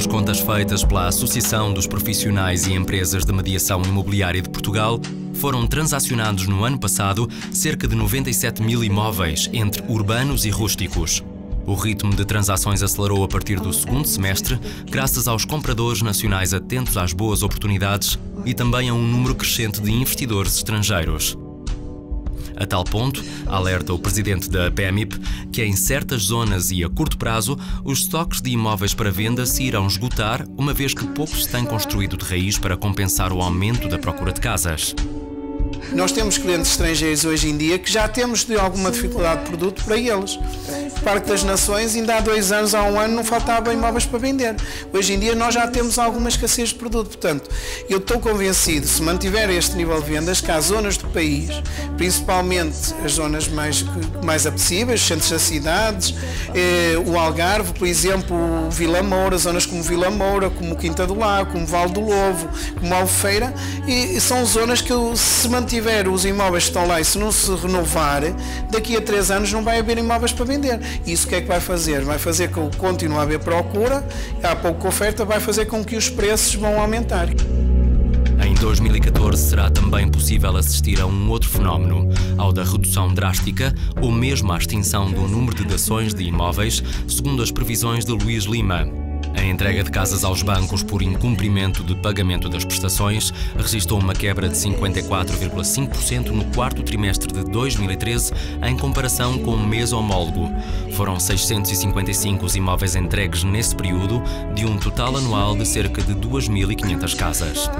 as contas feitas pela Associação dos Profissionais e Empresas de Mediação Imobiliária de Portugal, foram transacionados no ano passado cerca de 97 mil imóveis entre urbanos e rústicos. O ritmo de transações acelerou a partir do segundo semestre, graças aos compradores nacionais atentos às boas oportunidades e também a um número crescente de investidores estrangeiros. A tal ponto, alerta o presidente da PMIP que em certas zonas e a curto prazo os estoques de imóveis para venda se irão esgotar, uma vez que pouco se tem construído de raiz para compensar o aumento da procura de casas. Nós temos clientes estrangeiros hoje em dia que já temos de alguma dificuldade de produto para eles. O Parque das Nações, ainda há dois anos, há um ano, não faltava imóveis para vender. Hoje em dia nós já temos alguma escassez de produto. Portanto, eu estou convencido, se mantiver este nível de vendas, que há zonas do país, principalmente as zonas mais, mais apetecíveis, os centros das cidades, eh, o Algarve, por exemplo, Vila Moura, zonas como Vila Moura, como Quinta do Lago, como Val do Lovo, como Albufeira, e, e são zonas que se mantiver os imóveis que estão lá e se não se renovar, daqui a três anos não vai haver imóveis para vender. Isso o que é que vai fazer? Vai fazer com que continue a haver procura, há pouca oferta, vai fazer com que os preços vão aumentar. Em 2014 será também possível assistir a um outro fenómeno, ao da redução drástica ou mesmo à extinção do número de dações de imóveis, segundo as previsões de Luís Lima. A entrega de casas aos bancos por incumprimento de pagamento das prestações registrou uma quebra de 54,5% no quarto trimestre de 2013 em comparação com o mês homólogo. Foram 655 os imóveis entregues nesse período, de um total anual de cerca de 2.500 casas.